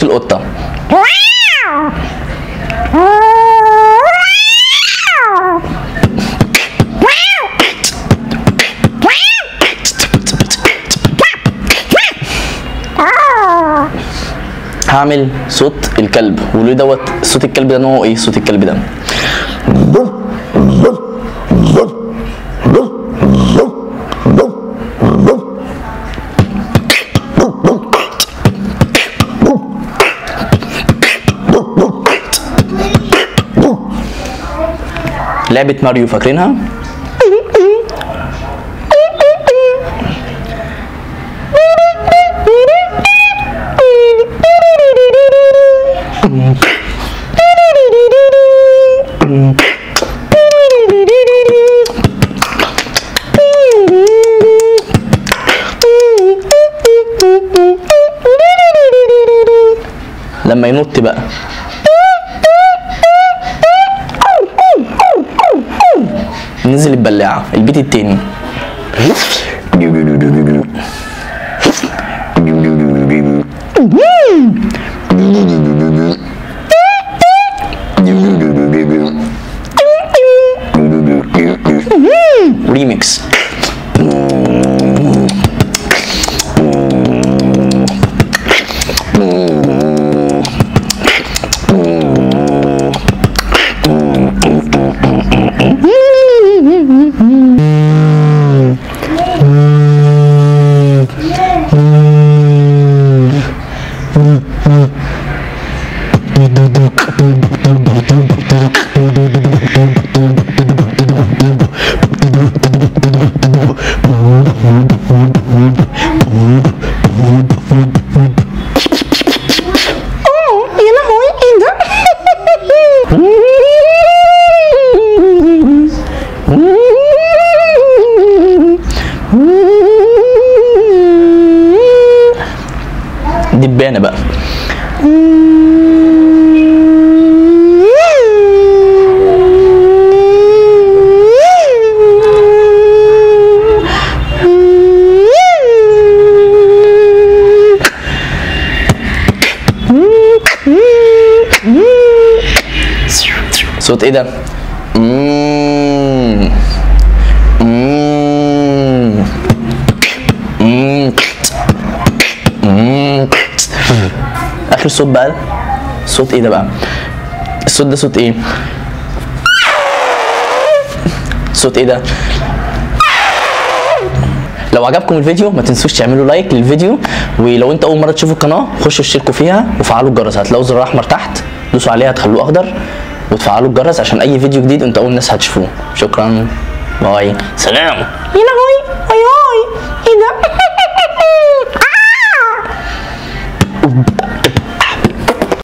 صوت القطة. هعمل صوت الكلب. وليه دوت صوت الكلب ده نوعه إيه؟ صوت الكلب ده. لعبة ماريو فاكرينها؟ لما ينط بقى نزل البلاعة البيت التاني ريميكس يا دبانة بقى صوت إيه ده؟ آخر صوت بقى صوت إيه ده بقى؟ الصوت ده صوت إيه؟ صوت إيه ده؟ لو عجبكم الفيديو ما تنسوش تعملوا لايك للفيديو ولو أنت أول مرة تشوفوا القناة خشوا اشتركوا فيها وفعلوا الجرس هتلاقوا زر احمر تحت دوسوا عليها تخلوه أخضر وتفعلوا الجرس عشان أي فيديو جديد أنت أول ناس هتشوفوه. شكرا. باي. سلام. يا لهوي.